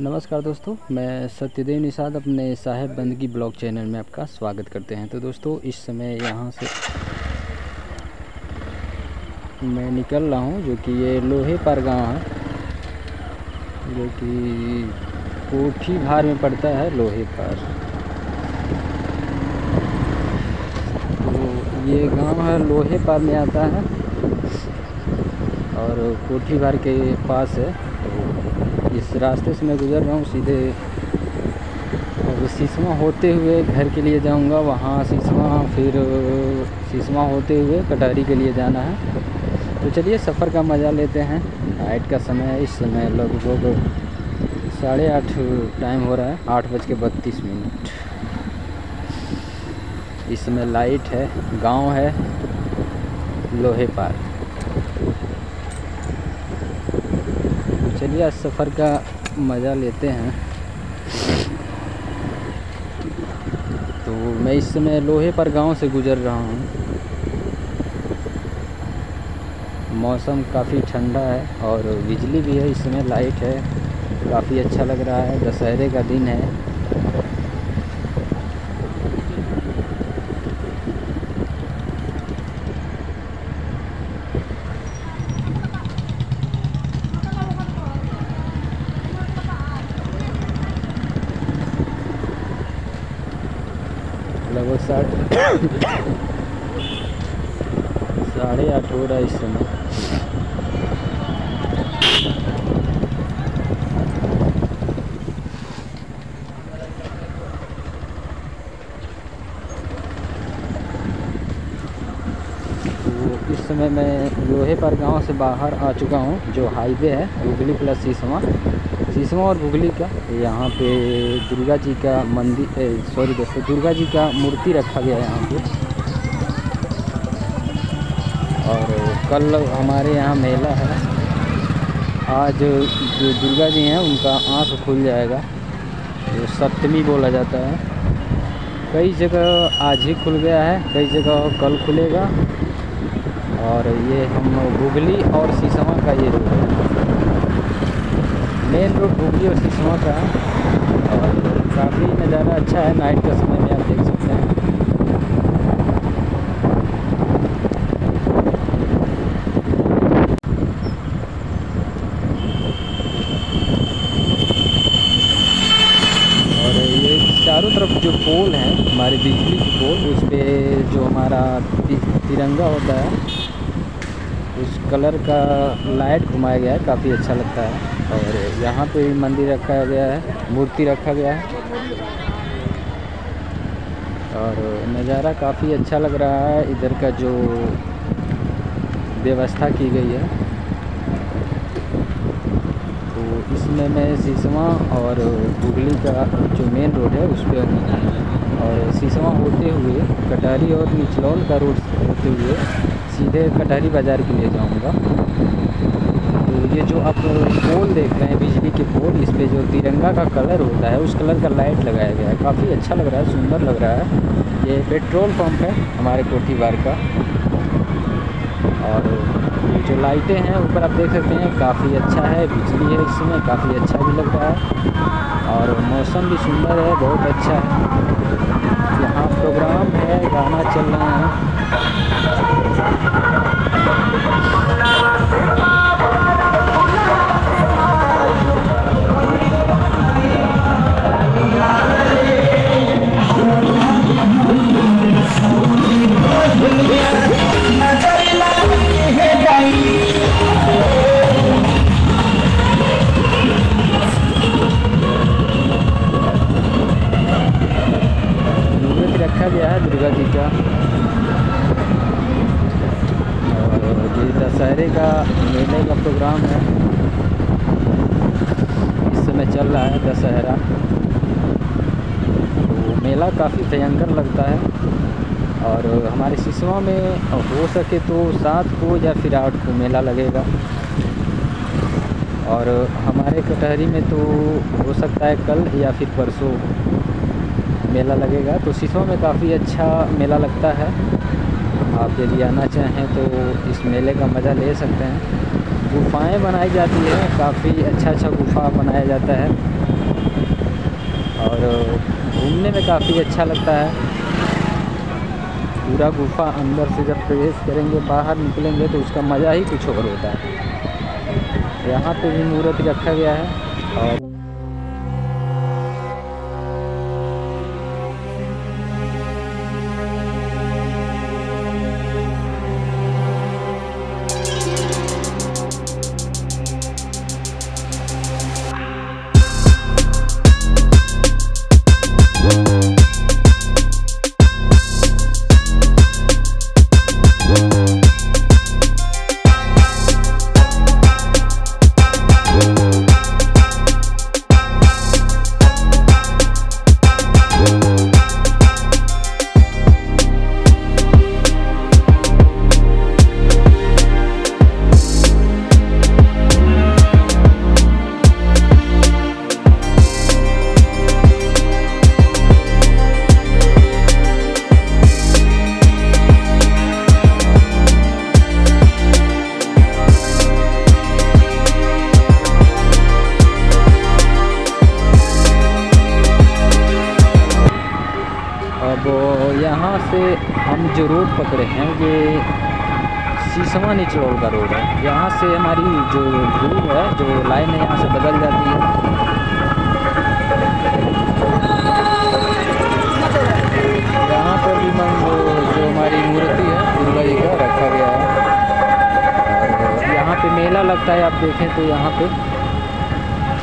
नमस्कार दोस्तों, मैं सत्यदेव निषाद अपने साहेब बंदगी ब्लॉग चैनल में आपका स्वागत करते हैं। तो दोस्तों, इस समय यहाँ से मैं निकल रहा हूँ, जो कि ये लोहे पर गाँव है, जो कि कोठी भार में पड़ता है लोहे पर। तो ये गाँव है, लोहे पार में आता है, और कोठी भार के पास है। इस रास्ते से मैं गुज़र रहा हूँ, सीधे और सिसवा होते हुए घर के लिए जाऊँगा, वहाँ सिसवा फिर सिसवा होते हुए कटारी के लिए जाना है। तो चलिए सफ़र का मज़ा लेते हैं। नाइट का समय इस समय लगभग साढ़े आठ टाइम हो रहा है, आठ बज के बत्तीस मिनट इस समय लाइट है, गाँव है, लोहे पार। तो चलिए, आज सफ़र का मज़ा लेते हैं। तो मैं इस समय लोहे पर गाँव से गुज़र रहा हूँ। मौसम काफ़ी ठंडा है और बिजली भी है, इस समय लाइट है। काफ़ी अच्छा लग रहा है, दशहरे का दिन है लगभग साढ़े साढ़े आठ हो रहा है इस समय तो इस समय मैं लोहे पर गाँव से बाहर आ चुका हूँ, जो हाईवे है, हुगली प्लस सीसमा सीसमा और हुगली का यहाँ पे दुर्गा जी का मंदिर सॉरी दोस्तों, दुर्गा जी का मूर्ति रखा गया है यहाँ पे। और कल हमारे यहाँ मेला है। आज जो दुर्गा जी हैं, उनका आँख खुल जाएगा, जो सप्तमी बोला जाता है। कई जगह आज ही खुल गया है, कई जगह कल खुलेगा। और ये हम गुगली और सीसमा का ये रोड है। मेन रोड गुगली और सीसमा का है। और काफ़ी नज़ारा अच्छा है नाइट का समय में आप देख सकते हैं और ये चारों तरफ़ जो पोल है हमारे बिजली की पोल उस पर जो हमारा ति- तिरंगा होता है उस कलर का लाइट घुमाया गया है, काफ़ी अच्छा लगता है। और यहाँ पे मंदिर रखा गया है, मूर्ति रखा गया है। और नज़ारा काफ़ी अच्छा लग रहा है, इधर का जो व्यवस्था की गई है। तो इसमें मैं सिसवा और हुगली का जो मेन रोड है, उस पर और सिसवा होते हुए, कटारी और निचलौल का रोड होते हुए सीधे कटारी बाज़ार के लिए जाऊँगा। तो ये जो आप पोल देख रहे हैं, बिजली के पोल इस पर जो तिरंगा का कलर होता है, उस कलर का लाइट लगाया गया है। काफ़ी अच्छा लग रहा है, सुंदर लग रहा है। ये पेट्रोल पंप है हमारे कोठी बार का। और ये जो लाइटें हैं, ऊपर आप देख सकते हैं, काफ़ी अच्छा है, बिजली है इसमें, काफ़ी अच्छा भी लग रहा है। और मौसम भी सुंदर है, बहुत अच्छा है। यहाँ प्रोग्राम है, गाना चल रहा है। रखा गया है दुर्गा जी का। और ये दशहरे का मेले का प्रोग्राम है। इस समय चल रहा है दशहरा। तो मेला काफ़ी भयंकर लगता है। और हमारे सिसवा में हो सके तो सात को या फिर आठ को मेला लगेगा। और हमारे कटहरी में तो हो सकता है कल या फिर परसों। मेला लगेगा। तो सिसवा में काफ़ी अच्छा मेला लगता है। आप यदि आना चाहें तो इस मेले का मज़ा ले सकते हैं। गुफाएँ बनाई जाती हैं। काफ़ी अच्छा अच्छा गुफा बनाया जाता है। और घूमने में काफ़ी अच्छा लगता है। पूरा गुफा अंदर से जब प्रवेश करेंगे, बाहर निकलेंगे तो उसका मज़ा ही कुछ और होता है। यहाँ पे भी मूर्ति रखा गया है। पकड़े हैं, ये सीसवा निचलौल का रोड है यहाँ से हमारी जो रूट है, जो लाइन है, यहाँ से बदल जाती है। यहाँ पर भी मन जो जो हमारी मूर्ति है, दुर्गा जी का रखा गया है। और यहाँ पे मेला लगता है, आप देखें तो यहाँ पे।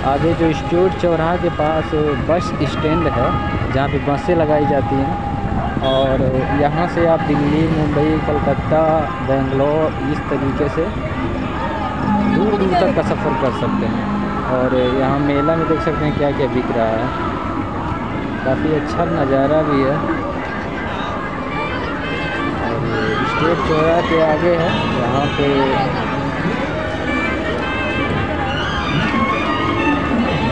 आगे जो स्टोर चौराहा के पास बस स्टैंड है, जहाँ पे बसें लगाई जाती हैं। और यहाँ से आप दिल्ली, मुंबई, कलकत्ता, बेंगलोर इस तरीके से दूर दूर तक का सफ़र कर सकते हैं। और यहाँ मेला में देख सकते हैं क्या क्या बिक रहा है। काफ़ी अच्छा नज़ारा भी है। और स्टेट चौराहा के आगे है। यहाँ पे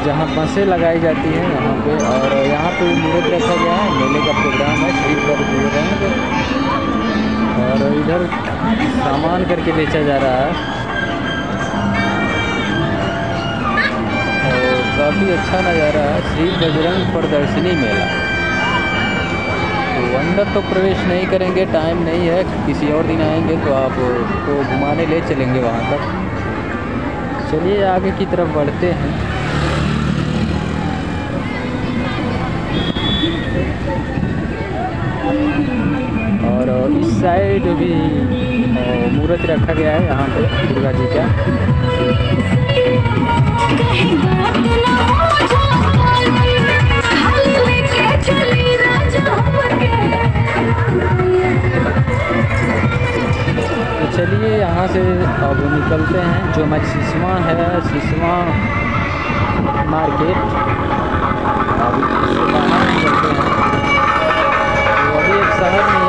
जहाँ बसें लगाई जाती हैं यहाँ पे, और यहाँ पे मूर्त रखा गया है। मेले का प्रोग्राम है शहीद पर और इधर सामान करके बेचा जा रहा है। और काफ़ी अच्छा नज़ारा है, श्री बजरंग प्रदर्शनी मेला। तो अंदर तो प्रवेश नहीं करेंगे, टाइम नहीं है, किसी और दिन आएँगे तो आपको घुमाने ले चलेंगे वहाँ तक। चलिए आगे की तरफ़ बढ़ते हैं और इस साइड भी मूर्त रखा गया है यहाँ पे, दुर्गा जी का। तो चलिए यहाँ से अब निकलते हैं, जो हमारी सिसवा है सिसवा मार्केट। निकलते हैं। तो अभी एक शहर नहीं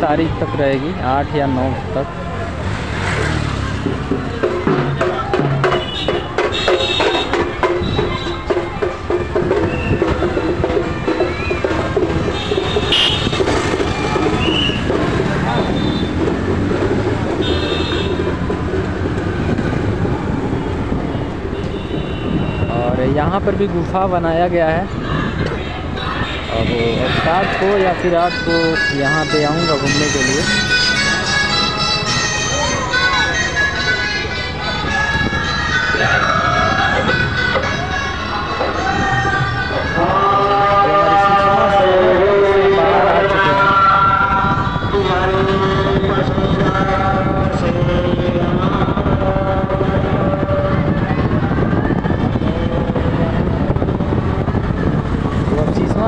तारीख तक रहेगी, आठ या नौ तक। और यहाँ पर भी गुफा बनाया गया है। अब रात को या फिर रात को यहाँ पे आऊँगा घूमने के लिए।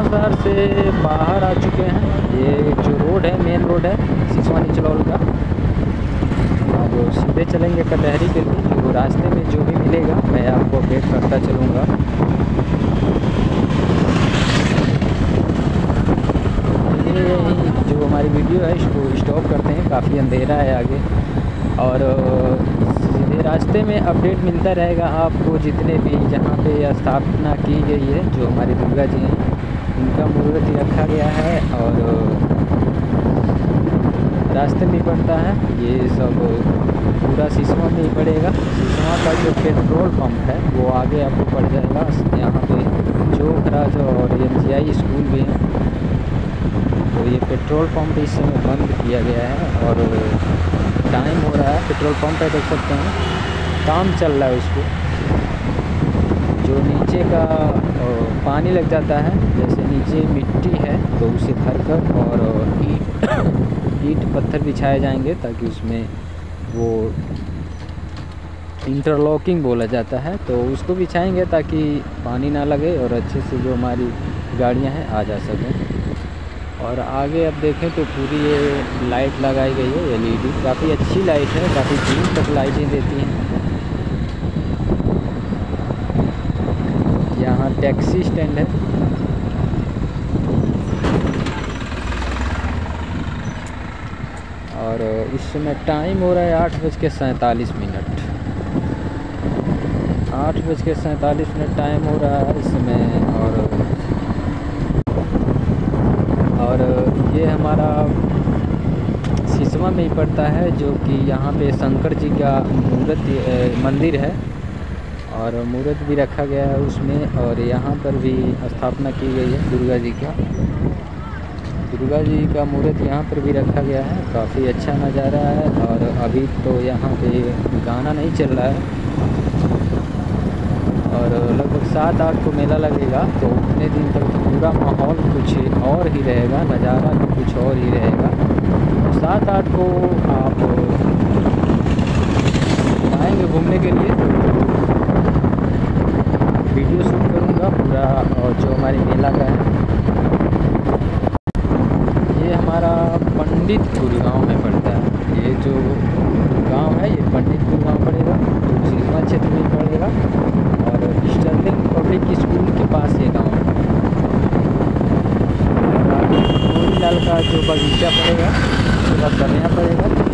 शहर से बाहर आ चुके हैं। ये जो रोड है मेन रोड है सिसवा निचलौल का। अब सीधे चलेंगे कटहरी के लिए जो रास्ते में जो भी मिलेगा, मैं आपको अपडेट करता चलूँगा। जो हमारी वीडियो है, इसको स्टॉप करते हैं, काफ़ी अंधेरा है आगे। और, सीधे रास्ते में अपडेट मिलता रहेगा आपको जितने भी जहाँ पे स्थापना की गई है, जो हमारी दुर्गा जी हैं। उनका मूर्ति रखा गया है और रास्ते में पड़ता है। ये सब पूरा सिसवा में ही पड़ेगा। सिसवा का जो पेट्रोल पंप है, वो आगे आपको पड़ जाएगा। यहाँ पे चौक राज और एम स्कूल भी है। तो ये पेट्रोल पंप इस समय बंद किया गया है और टाइम हो रहा है। पेट्रोल पंप पे देख सकते हैं। काम चल रहा है उसको। जो नीचे का पानी लग जाता है, जैसे नीचे मिट्टी है तो उसे भर कर और ईट ईट पत्थर बिछाए जाएँगे ताकि उसमें वो इंटरलॉकिंग बोला जाता है। तो उसको बिछाएँगे ताकि पानी ना लगे और अच्छे से जो हमारी गाड़ियाँ हैं आ जा सकें। और आगे अब देखें तो पूरी ये लाइट लगाई गई है एलईडी काफ़ी अच्छी लाइट है, काफ़ी दूर तक लाइटें देती हैं यहाँ टैक्सी स्टैंड है। और इस समय टाइम हो रहा है आठ बज के सैंतालीस मिनट। आठ बज के सैंतालीस मिनट टाइम हो रहा है इस समय और और ये हमारा सिसवा में ही पड़ता है जो कि यहाँ पे शंकर जी का मूर्त मंदिर है। और मूर्त भी रखा गया है उसमें और यहाँ पर भी स्थापना की गई है दुर्गा जी का। दुर्गा जी का मूर्त यहाँ पर भी रखा गया है। काफ़ी अच्छा नज़ारा है और अभी तो यहाँ पे गाना नहीं चल रहा है। और लगभग सात आठ को मेला लगेगा तो उतने दिन तक तो पूरा माहौल कुछ और ही रहेगा, नज़ारा भी कुछ और ही रहेगा। सात आठ को आप आएँगे घूमने के लिए वीडियो शूट करूँगा पूरा और जो हमारे मेला का है। ये हमारा पंडितपुर गाँव में पड़ता है। ये जो गाँव है, ये पंडितपुर गाँव पड़ेगा, जो सिसवा क्षेत्र में पड़ेगा, और स्टर्लिंग पब्लिक स्कूल के पास ये गाँव है। लाल का जो बगीचा पड़ेगा बाद कन्या पड़ेगा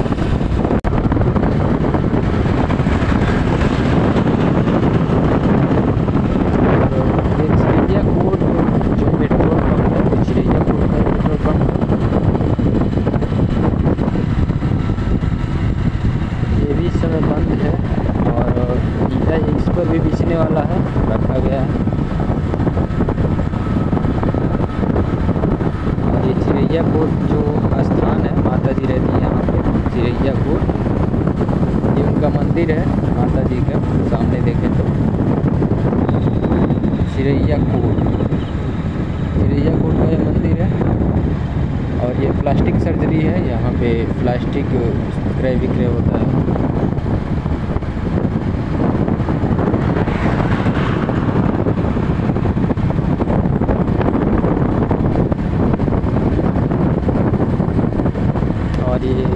पर भी बिछने वाला है रखा गया है और ये चिड़ैया कोट जो स्थान है माता जी रहती है यहाँ पे चिड़ैया कोट ये उनका मंदिर है माता जी का सामने देखें तो चिड़ैया कोट। चिरैया कोट का ये मंदिर है और ये प्लास्टिक सर्जरी है। यहाँ पे प्लास्टिक क्रय विक्रय होता है और ये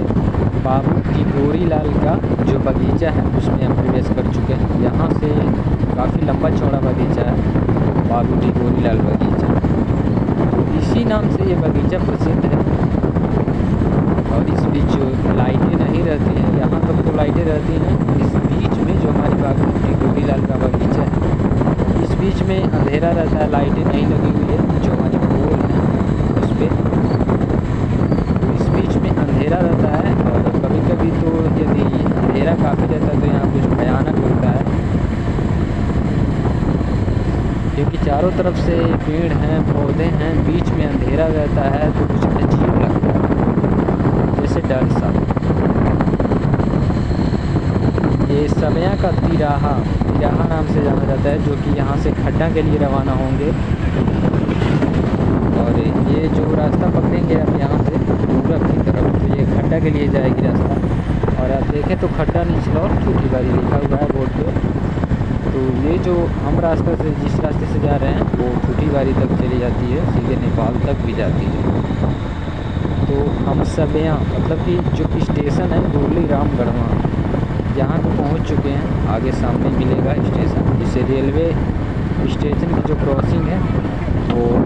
बाबू की गोरी लाल का जो बगीचा है उसमें हम प्रवेश कर चुके हैं यहाँ से काफ़ी लंबा चौड़ा बगीचा है बाबू की गोरी लाल बगीचा तो इसी नाम से ये बगीचा प्रसिद्ध है और इस बीच जो लाइटें नहीं रहती हैं यहाँ तक तो लाइटें रहती हैं इस बीच में जो हमारी बागीची गोभी लाल का बगीचा है इस बीच में अंधेरा रहता है लाइटें नहीं लगी हुई है जो हमारी पोल है उस पर इस बीच में अंधेरा रहता है और कभी कभी तो यदि अंधेरा काफ़ी रहता है तो यहाँ कुछ भयानक लगता है क्योंकि चारों तरफ़ से पेड़ हैं, पौधे हैं, बीच में अंधेरा रहता है तो कुछ अजीब लगता है। जैसे डर सा। ये समया का तिराहा तिराहा नाम से जाना जाता है, जो कि यहाँ से खड्डा के लिए रवाना होंगे। और ये जो रास्ता पकड़ेंगे आप यहाँ से, पूरब की तरफ़ तो ये खड्डा के लिए जाएगी रास्ता। और आप देखें तो खड्डा निचलौर छोटी बारी लिखा हुआ है बोर्ड पे। तो ये जो हम रास्ते से, जिस रास्ते से जा रहे हैं, वो छोटी बारी तक चली जाती है, सीधे नेपाल तक भी जाती है। तो हम सब यहाँ मतलब कि जो स्टेशन है गोली रामगढ़वा यहाँ पे पहुँच चुके हैं। आगे सामने मिलेगा स्टेशन। जिससे रेलवे स्टेशन की जो क्रॉसिंग है, वो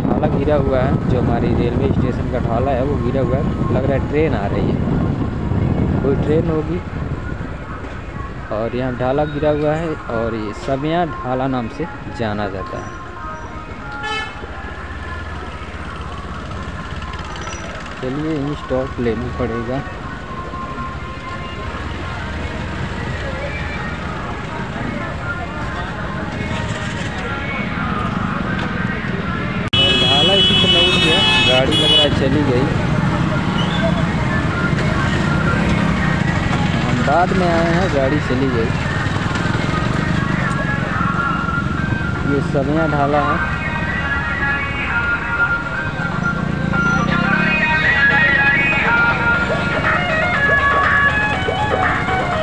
ढाला गिरा हुआ है। जो हमारी रेलवे स्टेशन का ढाला है, वो गिरा हुआ है। लग रहा है ट्रेन आ रही है। कोई ट्रेन होगी? और यहाँ ढाला गिरा हुआ है और ये सब यहाँ ढाला नाम से जाना जाता है। चलिए यहीं स्टॉक लेना पड़ेगा और ढाला इसी तरह उठ गया गाड़ी लग रहा है चली गई हम बाद में आए हैं गाड़ी चली गई। ये सबिया ढाला है।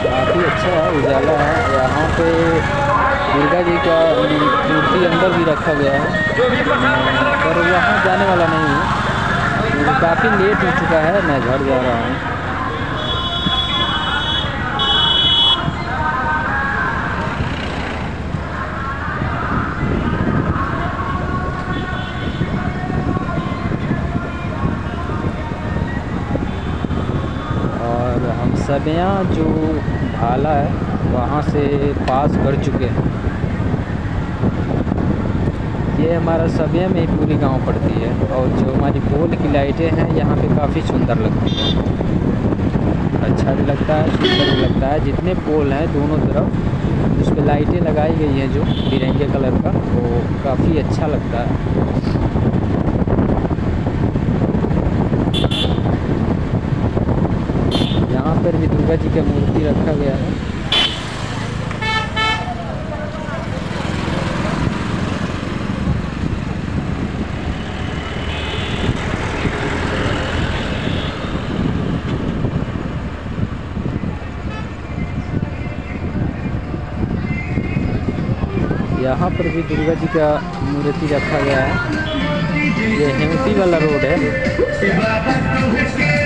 काफ़ी अच्छा है, उजाला है। यहाँ पे दुर्गा जी का मूर्ति अंदर भी रखा गया है। पर वहाँ जाने वाला नहीं है। काफ़ी लेट हो चुका है, मैं घर जा रहा हूँ। और हम सब यहाँ जो ढाला है, वहाँ से पास कर चुके हैं। ये हमारा सबिया में ही पूरी गाँव पड़ती है और जो हमारी पोल की लाइटें हैं, यहाँ पे काफ़ी सुंदर लगती है। अच्छा भी लगता है, सुंदर भी लगता है। जितने पोल हैं दोनों तरफ़, उस पर लाइटें लगाई गई हैं जो तिरंगे कलर का, वो काफ़ी अच्छा लगता है। यहाँ पर भी दुर्गा जी का मूर्ति रखा गया है। यहाँ पर भी दुर्गा जी का मूर्ति रखा गया है। ये हेमती वाला रोड है।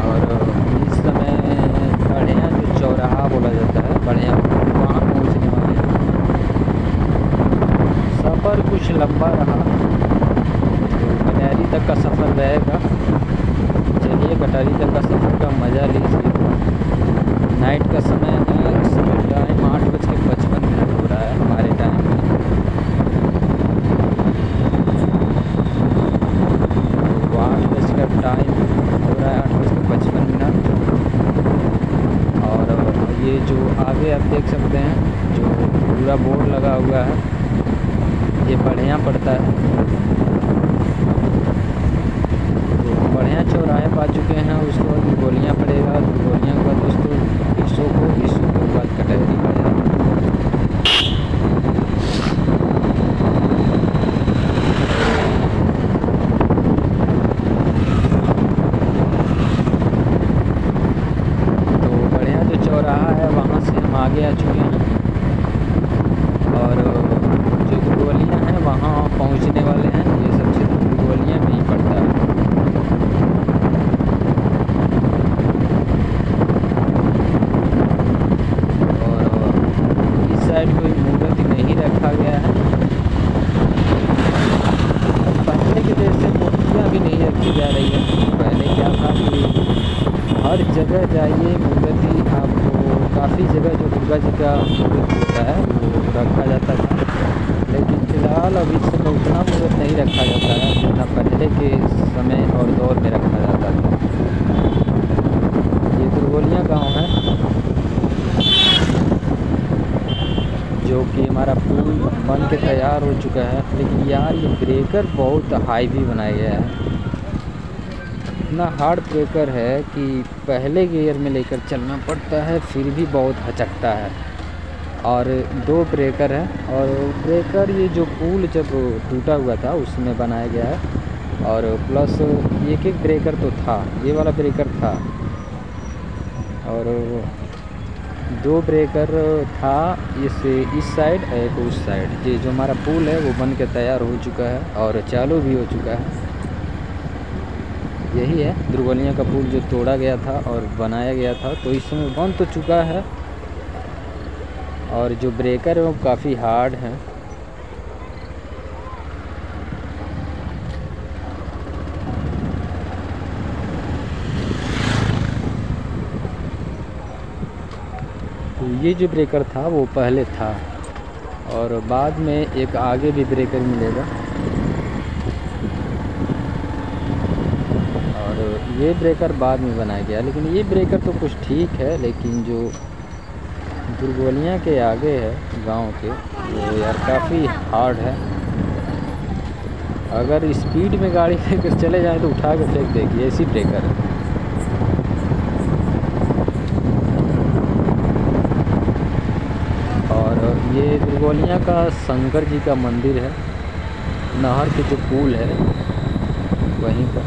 और इस समय बढ़िया जो चौराहा बोला जाता है बढ़िया वहाँ पहुँचने वाले हैं सफ़र कुछ लंबा रहा तो कटहरी तक का सफ़र रहेगा चलिए कटहरी तक का सफ़र का मज़ा लीजिए नाइट का समय है इस समय टाइम आठ बज के पचपन मिनट हो रहा है हमारे टाइम में तो आठ बज का टाइम हो रहा है आठ बज के पचपन मिनट और ये जो आगे आप देख सकते हैं जो पूरा बोर्ड लगा हुआ है ये बढ़िया पड़ता है तो बढ़िया चौराहे पा चुके हैं उसके बाद गोलियाँ पड़ेगा गोलियाँ के बाद दोस्तों विश्व को विश्व के बाद कटहरी पड़ेगा तो बढ़िया जो चौराहा है वहाँ से हम आगे आ चुके हैं और रखा गया है और पहले के जैसे मूर्तियाँ भी नहीं रखी जा रही है पहले क्या था कि हर जगह जाइए मूर्ति आपको काफ़ी जगह जो दुर्गा जी का मूर्त होता है वो रखा जाता था लेकिन फ़िलहाल अभी इस समय उतना मूर्त नहीं रखा जाता है जितना पहले के समय और दौर में रखा जाता था ये दुर्गोलिया गाँव है जो कि हमारा पुल बन के तैयार हो चुका है। लेकिन यार, ये ब्रेकर बहुत हाई भी बनाया गया है। इतना हार्ड ब्रेकर है कि पहले गियर में लेकर चलना पड़ता है, फिर भी बहुत हचकता है। और दो ब्रेकर है, और ब्रेकर ये जो पुल जब टूटा हुआ था, उसमें बनाया गया है। और प्लस एक एक ब्रेकर तो था, ये वाला ब्रेकर था। और दो ब्रेकर था, इस इस साइड एक उस साइड ये जो हमारा पुल है, वो बन के तैयार हो चुका है और चालू भी हो चुका है। यही है दुर्गलिया का पुल जो तोड़ा गया था और बनाया गया था तो इस समय बन तो चुका है। और जो ब्रेकर है, वो काफ़ी हार्ड है। ये जो ब्रेकर था, वो पहले था। और बाद में एक आगे भी ब्रेकर मिलेगा। और ये ब्रेकर बाद में बनाया गया। लेकिन ये ब्रेकर तो कुछ ठीक है, लेकिन जो दुर्गोलियाँ के आगे है, गाँव के, वो यार काफ़ी हार्ड है। अगर स्पीड में गाड़ी लेकर चले जाएँ तो उठा के फेंक देगी। ऐसी ब्रेकर है और ये दुर्गोलियाँ का शंकर जी का मंदिर है। नहर के जो पुल है, वहीं पर।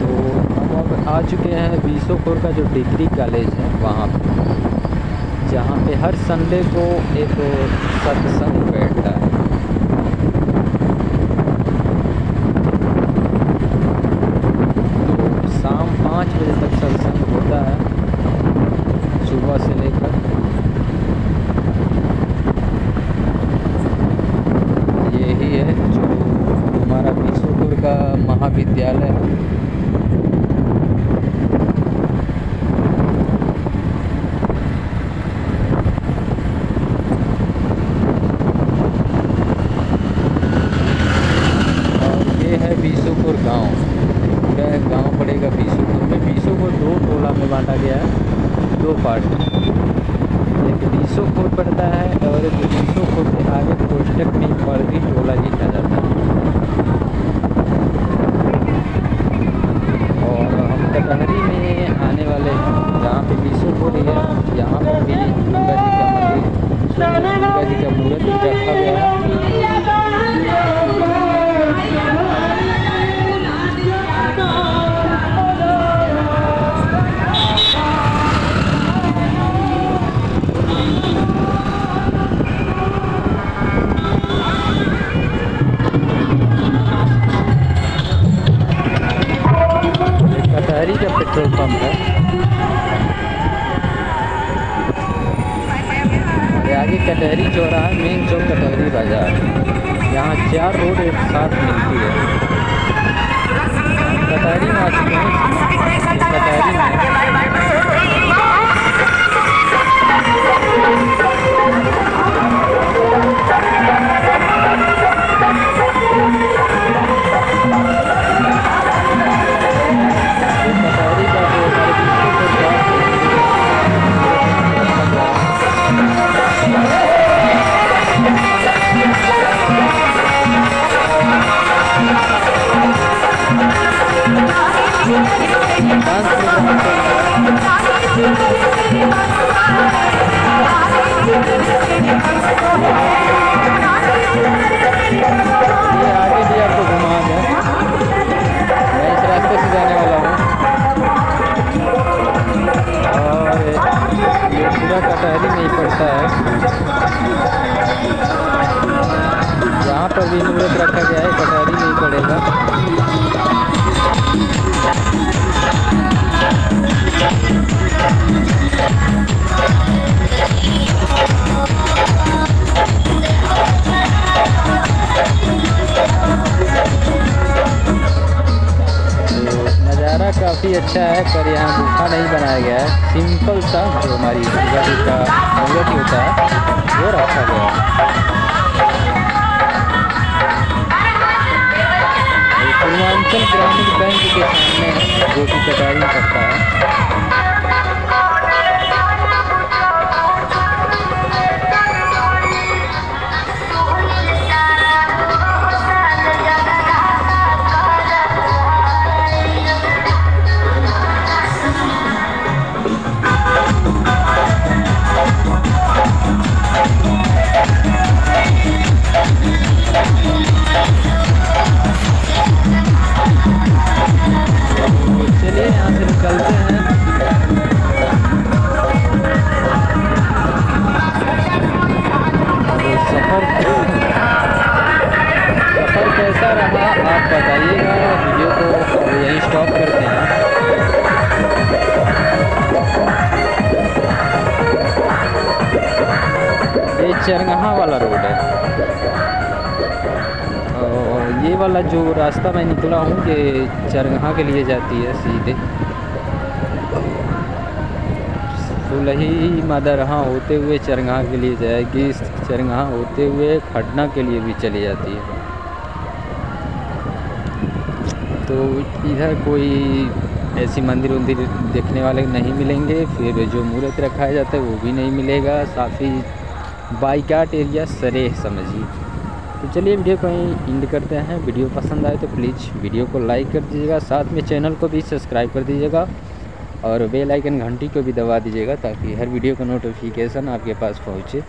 तो हम अब आ चुके हैं बीसोपुर का जो डिग्री कॉलेज है, वहाँ पर जहाँ पे हर संडे को एक सत्संग बैठता है तो शाम पाँच बजे तक सत्संग होता है सुबह से लेकर यही है जो हमारा बीसोपुर का महाविद्यालय है और ये है बीसोपुर गाँव। एक गाँव पड़ेगा बीसोपुर में। बीसोपुर दो टोला में बांटा गया है। दो पार्ट। में एक बीसोपुर पड़ता है और एक बीसोपुर के आगे कोष्टक में मर्दी टोला जीता जाता है। और हम कटहरी में आने वाले हैं। जहाँ पे बीसोपुर है यहाँ पर भी दुर्गा जी का मंदिर, दुर्गा जी का मूर्त रखा गया है। पेट्रोल पंप है। आगे कटहरी चौराहा, मेन चौक कटहरी बाज़ार। यहाँ चार रोड एक साथ मिलती है। कटहरी में आ चुके हैं कटहरी में वाला जो रास्ता मैं निकला हूँ, ये चरगहा के लिए जाती है सीधे। सुलही मदरहा होते हुए चरगहा के लिए जाएगी, चरगहा होते हुए खटना के लिए भी चली जाती है। तो इधर कोई ऐसी मंदिर उंदिर देखने वाले नहीं मिलेंगे, फिर जो मूर्त रखाया जाता है वो भी नहीं मिलेगा। काफ़ी बाइकाट एरिया सरे समझिए। तो चलिए वीडियो को यहीं इंड करते हैं। वीडियो पसंद आए तो प्लीज़ वीडियो को लाइक कर दीजिएगा, साथ में चैनल को भी सब्सक्राइब कर दीजिएगा और बेल आइकन घंटी को भी दबा दीजिएगा ताकि हर वीडियो का नोटिफिकेशन आपके पास पहुँचे।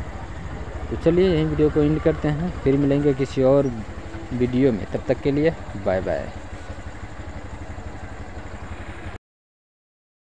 तो चलिए यहीं वीडियो को इंड करते हैं। फिर मिलेंगे किसी और वीडियो में। तब तक के लिए बाय बाय